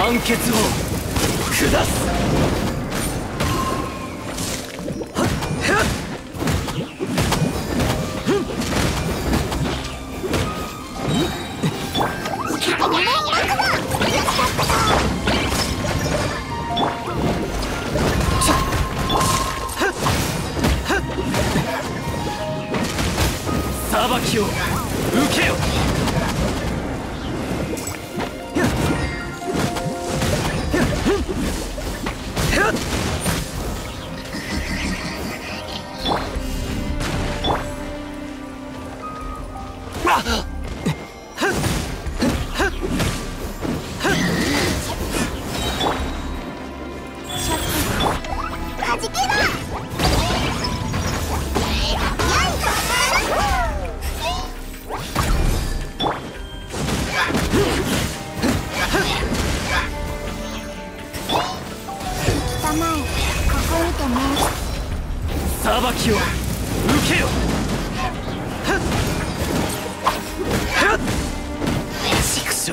判決を下す。裁きを受けよ。じけな汚いここ見てね裁きを受けよ畜生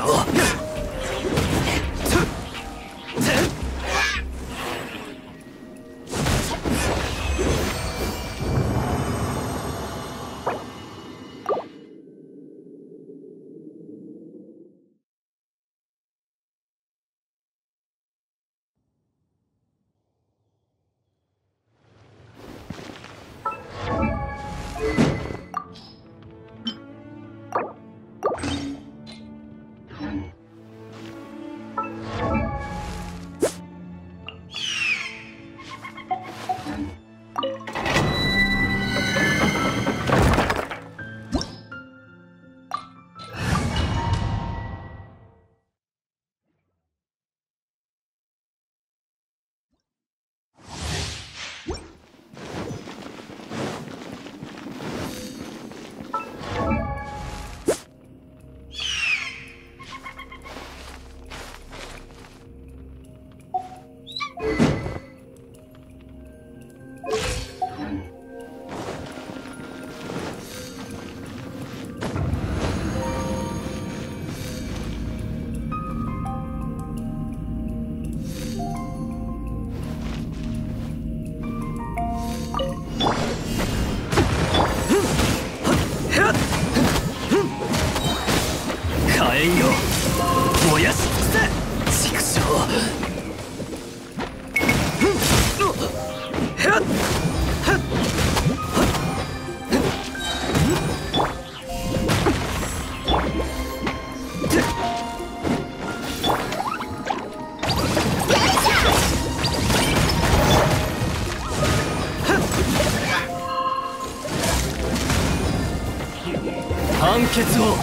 判決を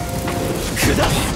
下す。